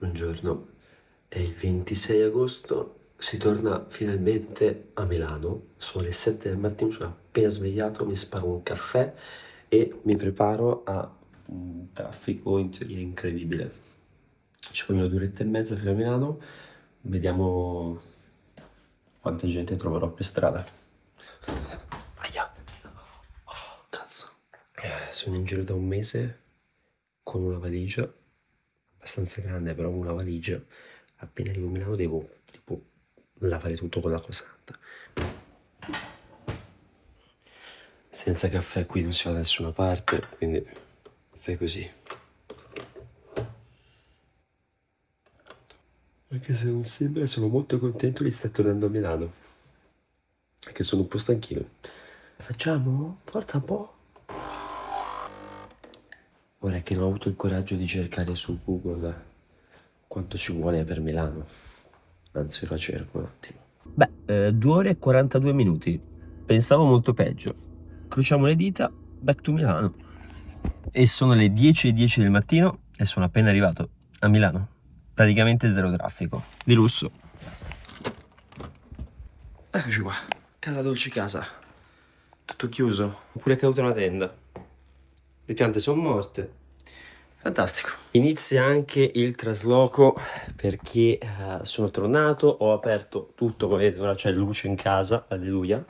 Buongiorno, è il 26 agosto, si torna finalmente a Milano, sono le 7 del mattino, sono appena svegliato, mi sparo un caffè e mi preparo a un traffico in teoria incredibile. Ci vogliono due orette e mezza fino a Milano, vediamo quanta gente troverò per strada. Aia. Oh, cazzo. Eh, sono in giro da un mese con una valigia abbastanza grande, però una valigia. Appena arrivo a Milano devo tipo lavare tutto con l'acqua santa. Senza caffè qui non si va da nessuna parte, quindi fai così. Anche se non sembra, sono molto contento di stare tornando a Milano. Perché sono un po' stanchino. Facciamo? Forza un po'. Ora che non ho avuto il coraggio di cercare su Google quanto ci vuole per Milano. Anzi, lo cerco un attimo. Beh, eh, 2 ore e 42 minuti. Pensavo molto peggio. Crociamo le dita, back to Milano. E sono le 10 e 10 del mattino e sono appena arrivato a Milano. Praticamente zero traffico. Di lusso. Eccoci qua. Casa dolce casa. Tutto chiuso. Oppure è caduta una tenda. Le piante sono morte. Fantastico. Inizia anche il trasloco perché uh, sono tornato, ho aperto tutto, come vedete ora c'è luce in casa, alleluia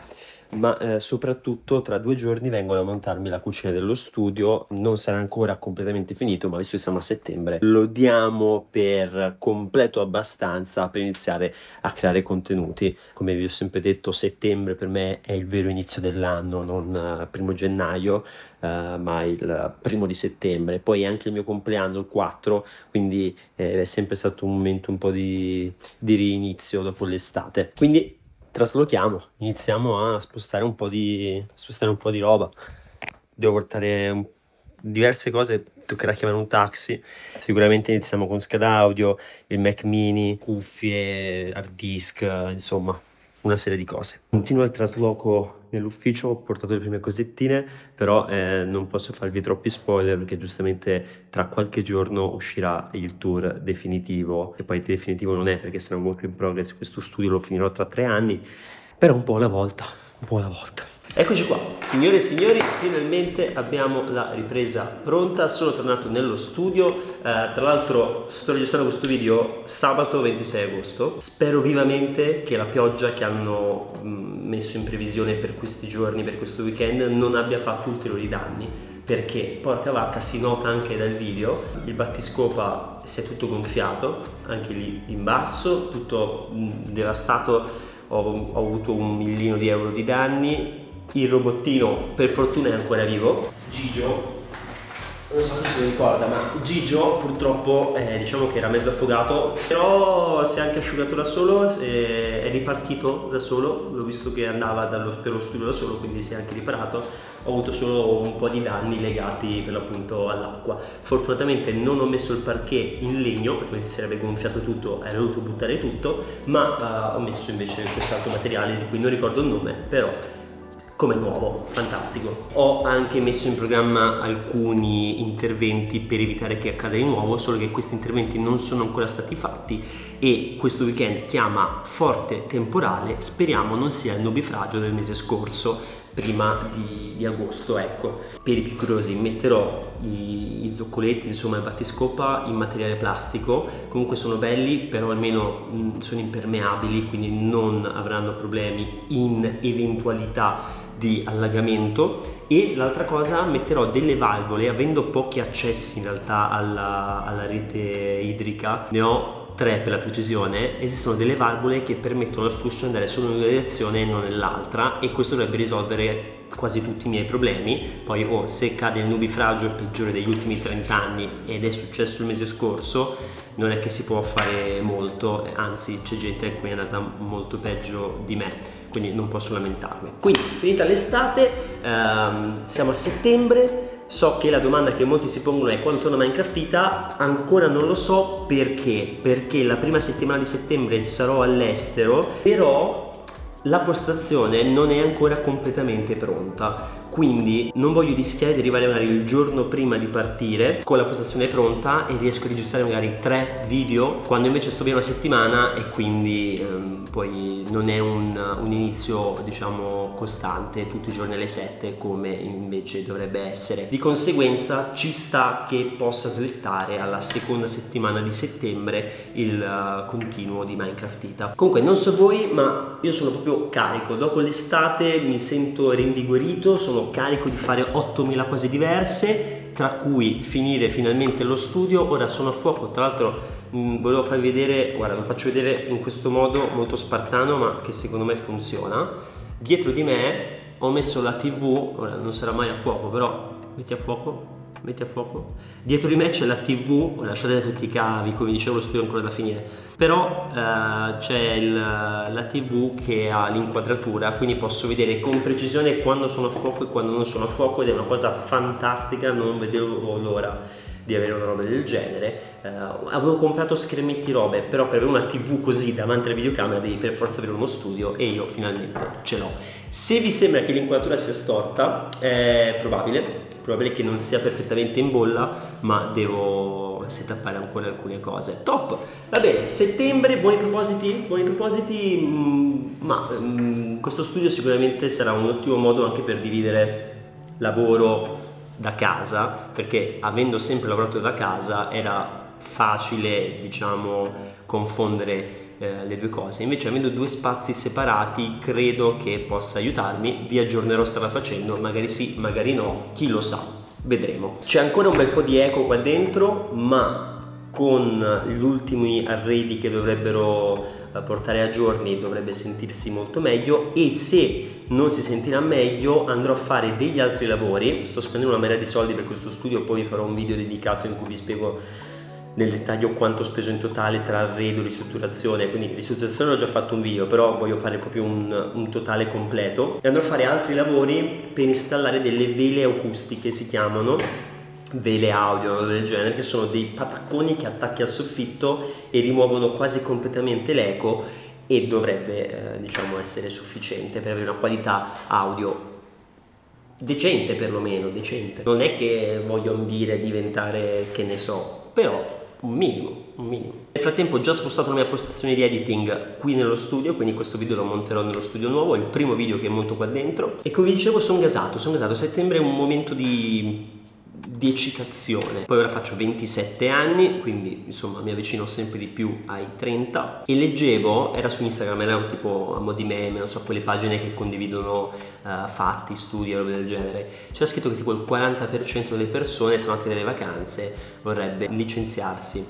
ma eh, soprattutto tra due giorni vengono a montarmi la cucina dello studio, non sarà ancora completamente finito, ma visto che siamo a settembre, lo diamo per completo abbastanza per iniziare a creare contenuti. Come vi ho sempre detto, settembre per me è il vero inizio dell'anno, non uh, primo gennaio, Uh, ma il primo di settembre, poi anche il mio compleanno, il 4, quindi eh, è sempre stato un momento un po' di, di rinizio dopo l'estate. Quindi traslochiamo, iniziamo a spostare un po' di, un po' di roba. Devo portare un, diverse cose, toccherà chiamare un taxi. Sicuramente iniziamo con scheda audio, il Mac mini, cuffie, hard disk, insomma, una serie di cose. Continuo il trasloco nell'ufficio, ho portato le prime cosettine, però eh, non posso farvi troppi spoiler perché giustamente tra qualche giorno uscirà il tour definitivo, che poi definitivo non è perché sarà un work in progress, questo studio lo finirò tra tre anni, però un po' alla volta, un po' alla volta. Eccoci qua, signore e signori, finalmente abbiamo la ripresa pronta, sono tornato nello studio, eh, tra l'altro sto registrando questo video sabato 26 agosto, spero vivamente che la pioggia che hanno mm, messo in previsione per questi giorni, per questo weekend, non abbia fatto ulteriori danni, perché porca vacca si nota anche dal video, il battiscopa si è tutto gonfiato, anche lì in basso, tutto mm, devastato, ho, ho avuto un millino di euro di danni, il robottino per fortuna è ancora vivo. Gigio, non so se si ricorda, ma Gigio purtroppo eh, diciamo che era mezzo affogato, però si è anche asciugato da solo, eh, è ripartito da solo, l'ho visto che andava dallo, per lo studio da solo, quindi si è anche riparato. Ho avuto solo un po' di danni legati per l'appunto all'acqua. Fortunatamente non ho messo il parquet in legno, altrimenti sarebbe gonfiato tutto e avrei dovuto buttare tutto, ma eh, ho messo invece quest'altro materiale di cui non ricordo il nome, però come nuovo, fantastico. Ho anche messo in programma alcuni interventi per evitare che accada di nuovo, solo che questi interventi non sono ancora stati fatti e questo weekend chiama forte temporale, speriamo non sia il nubifragio del mese scorso prima di, di, agosto ecco. Per i più curiosi metterò i, i, zoccoletti insomma il battiscopa in materiale plastico. Comunque sono belli però almeno mh, sono impermeabili quindi non avranno problemi in eventualità di allagamento. E l'altra cosa metterò delle valvole avendo pochi accessi in realtà alla, alla rete idrica ne ho tre per la precisione esistono delle valvole che permettono al flusso di andare solo in una direzione e non nell'altra e questo dovrebbe risolvere quasi tutti i miei problemi poi oh, se cade il nubifragio peggiore degli ultimi 30 anni ed è successo il mese scorso non è che si può fare molto anzi c'è gente a cui è andata molto peggio di me quindi non posso lamentarmi. Quindi finita l'estate, ehm, siamo a settembre, so che la domanda che molti si pongono è quando torna Minecraftita, ancora non lo so perché, perché la prima settimana di settembre sarò all'estero, però la postazione non è ancora completamente pronta quindi non voglio rischiare di arrivare magari il giorno prima di partire con la postazione pronta e riesco a registrare magari tre video quando invece sto via una settimana e quindi ehm, poi non è un, un, inizio diciamo costante tutti i giorni alle 7 come invece dovrebbe essere. Di conseguenza ci sta che possa slittare alla seconda settimana di settembre il uh, continuo di Minecraft Ita. Comunque non so voi ma io sono proprio carico. Dopo l'estate mi sento rinvigorito sono carico di fare 8000 cose diverse, tra cui finire finalmente lo studio. Ora sono a fuoco, tra l'altro mh, mm, volevo farvi vedere, guarda, lo faccio vedere in questo modo molto spartano, ma che secondo me funziona. Dietro di me ho messo la TV, ora non sarà mai a fuoco, però metti a fuoco metti a fuoco. Dietro di me c'è la TV, lasciate tutti i cavi, come dicevo lo studio è ancora da finire, però eh, c'è il, la TV che ha l'inquadratura, quindi posso vedere con precisione quando sono a fuoco e quando non sono a fuoco ed è una cosa fantastica, non vedevo l'ora di avere una roba del genere. Uh, avevo comprato schermetti robe, però per avere una TV così davanti alla videocamera devi per forza avere uno studio e io finalmente ce l'ho. Se vi sembra che l'inquadratura sia storta, è probabile, probabile che non sia perfettamente in bolla, ma devo setappare ancora alcune cose. Top! Va bene, settembre, buoni propositi? Buoni propositi? Mm, ma mm, questo studio sicuramente sarà un ottimo modo anche per dividere lavoro da casa, perché avendo sempre lavorato da casa era facile, diciamo, confondere eh, le due cose. Invece avendo due spazi separati credo che possa aiutarmi, vi aggiornerò strada facendo, magari sì, magari no, chi lo sa, vedremo. C'è ancora un bel po' di eco qua dentro, ma con gli ultimi arredi che dovrebbero eh, portare a giorni dovrebbe sentirsi molto meglio. E se non si sentirà meglio andrò a fare degli altri lavori. Sto spendendo una marea di soldi per questo studio poi vi farò un video dedicato in cui vi spiego nel dettaglio quanto ho speso in totale tra arredo e ristrutturazione, quindi ristrutturazione ho già fatto un video, però voglio fare proprio un, un, totale completo e andrò a fare altri lavori per installare delle vele acustiche, si chiamano vele audio del genere, che sono dei patacconi che attacchi al soffitto e rimuovono quasi completamente l'eco e dovrebbe eh, diciamo essere sufficiente per avere una qualità audio decente perlomeno, decente. Non è che voglio ambire a diventare che ne so, però un minimo, un minimo. Nel frattempo ho già spostato la mia postazione di editing qui nello studio, quindi questo video lo monterò nello studio nuovo, è il primo video che monto qua dentro. E come vi dicevo sono gasato, sono gasato, settembre è un momento di di eccitazione. Poi ora faccio 27 anni, quindi insomma mi avvicino sempre di più ai 30 e leggevo, era su Instagram, era tipo a mo' di meme, non so, quelle pagine che condividono uh, fatti, studi, robe del genere. C'era scritto che tipo il 40% delle persone tornate dalle vacanze vorrebbe licenziarsi.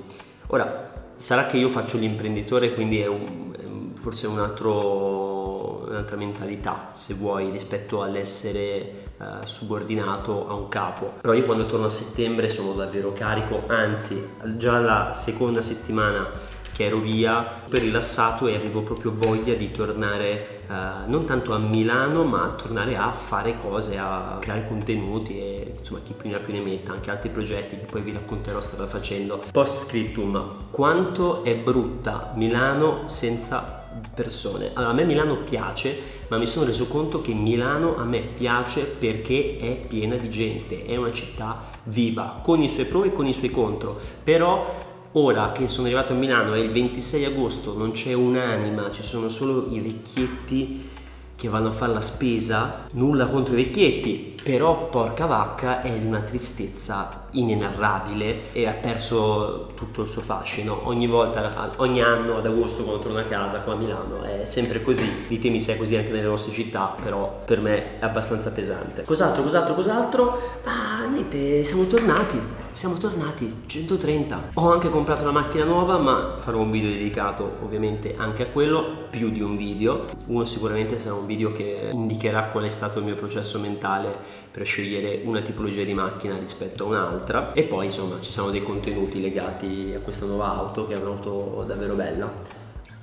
Ora, sarà che io faccio l'imprenditore, quindi è, un, è forse un altro, un'altra mentalità, se vuoi, rispetto all'essere eh, subordinato a un capo. Però io quando torno a settembre sono davvero carico, anzi già la seconda settimana che ero via super rilassato e avevo proprio voglia di tornare uh, non tanto a Milano ma tornare a fare cose, a creare contenuti e insomma chi più ne ha più ne metta, anche altri progetti che poi vi racconterò strada facendo. Post scriptum, quanto è brutta Milano senza persone. Allora, a me Milano piace, ma mi sono reso conto che Milano a me piace perché è piena di gente, è una città viva, con i suoi pro e con i suoi contro. Però ora che sono arrivato a Milano è il 26 agosto, non c'è un'anima, ci sono solo i vecchietti che vanno a fare la spesa, nulla contro i vecchietti, però porca vacca è di una tristezza inenarrabile e ha perso tutto il suo fascino. Ogni volta, ogni anno ad agosto quando torno a casa qua a Milano è sempre così. Ditemi se è così anche nelle vostre città, però per me è abbastanza pesante. Cos'altro, cos'altro, cos'altro? Ma niente, siamo tornati siamo tornati 130 ho anche comprato una macchina nuova ma farò un video dedicato ovviamente anche a quello più di un video. Uno sicuramente sarà un video che indicherà qual è stato il mio processo mentale per scegliere una tipologia di macchina rispetto a un'altra. E poi insomma ci saranno dei contenuti legati a questa nuova auto che è un'auto davvero bella.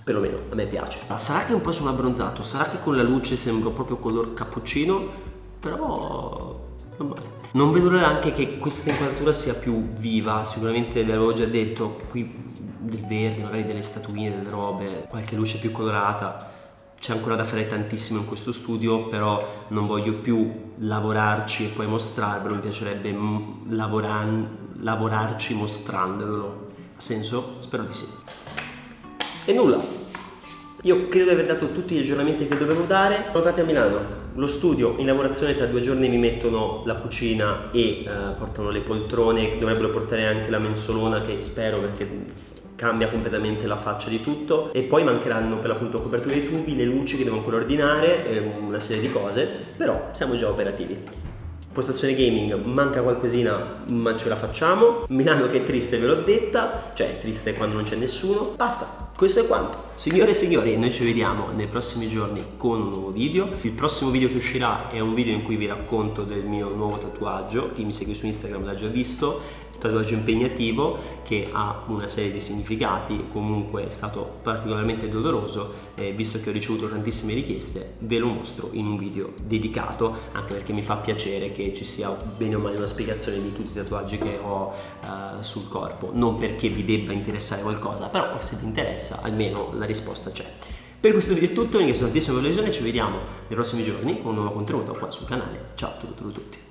Perlomeno a me piace. Sarà che un po' sono abbronzato sarà che con la luce sembro proprio color cappuccino? Però non vedo l'ora anche che questa inquadratura sia più viva, sicuramente ve l'avevo già detto, qui del verde, magari delle statuine, delle robe, qualche luce più colorata c'è ancora da fare tantissimo in questo studio, però non voglio più lavorarci e poi mostrarvelo, mi piacerebbe lavoran- lavorarci mostrandovelo. Ha senso? Spero di sì. E nulla, io credo di aver dato tutti gli aggiornamenti che dovevo dare. Sono stati a Milano, lo studio in lavorazione tra due giorni mi mettono la cucina e eh, portano le poltrone, dovrebbero portare anche la mensolona che spero perché cambia completamente la faccia di tutto e poi mancheranno per l'appunto copertura dei tubi, le luci che devo ancora ordinare, una serie di cose, però siamo già operativi. Postazione gaming, manca qualcosina, ma ce la facciamo. Milano che è triste, ve l'ho detta, cioè è triste quando non c'è nessuno. Basta, questo è quanto. Signore e signori, noi ci vediamo nei prossimi giorni con un nuovo video. Il prossimo video che uscirà è un video in cui vi racconto del mio nuovo tatuaggio. Chi mi segue su Instagram l'ha già visto tatuaggio impegnativo che ha una serie di significati, comunque è stato particolarmente doloroso, eh, visto che ho ricevuto tantissime richieste, ve lo mostro in un video dedicato, anche perché mi fa piacere che ci sia bene o male una spiegazione di tutti i tatuaggi che ho eh, sul corpo, non perché vi debba interessare qualcosa, però se vi interessa almeno la risposta c'è. Per questo video è tutto, ringrazio tantissimo per la ci vediamo nei prossimi giorni con un nuovo contenuto qua sul canale. Ciao a tutti.